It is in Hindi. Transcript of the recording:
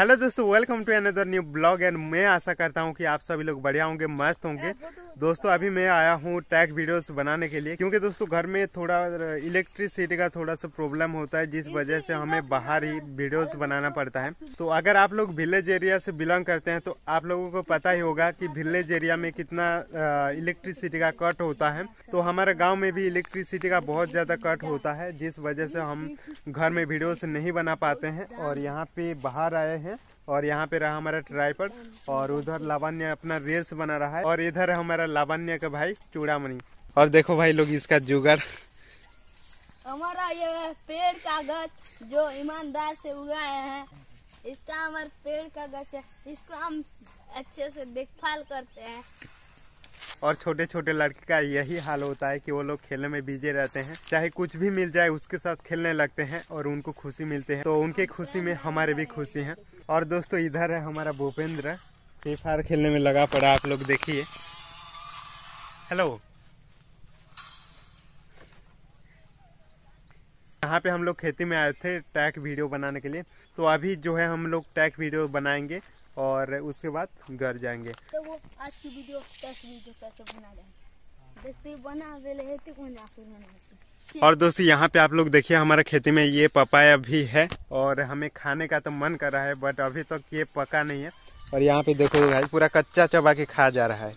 हेलो दोस्तों welcome to another new blog and मैं आशा करता हूँ कि आप सभी लोग बढ़िया होंगे मस्त होंगे। दोस्तों अभी मैं आया हूँ टैग वीडियोस बनाने के लिए क्योंकि दोस्तों घर में थोड़ा इलेक्ट्रिसिटी का थोड़ा सा प्रॉब्लम होता है जिस वजह से हमें बाहर ही वीडियोस बनाना पड़ता है। तो अगर आप लोग विलेज एरिया से बिलोंग करते हैं तो आप लोगों को पता ही होगा कि विलेज एरिया में कितना इलेक्ट्रिसिटी का कट होता है। तो हमारे गाँव में भी इलेक्ट्रिसिटी का बहुत ज़्यादा कट होता है जिस वजह से हम घर में वीडियोस नहीं बना पाते हैं और यहाँ पे बाहर आए हैं। और यहाँ पे रहा हमारा ट्राइपर और उधर लावण्य अपना रेल्स बना रहा है और इधर है हमारा लावण्य का भाई चूड़ामणि। और देखो भाई लोग इसका जुगर हमारा ये पेड़ का गच जो ईमानदार से उगाए हैं, इसका हमारा पेड़ का गच है, इसको हम अच्छे से देखभाल करते हैं। और छोटे छोटे लड़के का यही हाल होता है कि वो लोग खेलने में बिज़ी रहते हैं। चाहे कुछ भी मिल जाए, उसके साथ खेलने लगते हैं और उनको खुशी मिलते हैं। तो उनके खुशी में हमारे भी खुशी है। और दोस्तों, इधर है हमारा भूपेंद्र। फ्री फायर खेलने में लगा पड़ा आप लोग देखिए। हेलो यहाँ पे हम लोग खेती में आए थे टैक वीडियो बनाने के लिए। तो अभी जो है हम लोग टैक वीडियो बनाएँगे। और उसके बाद घर जाएँगे। तो वो आज की वीडियो कैसे वीडियो कैसे बना रहे बना और दोस्तों यहाँ पे आप लोग देखिए हमारे खेती में ये पपाया भी है और हमें खाने का तो मन कर रहा है बट अभी तक तो ये पका नहीं है। और यहाँ पे देखो भाई पूरा कच्चा चबा के खा जा रहा है।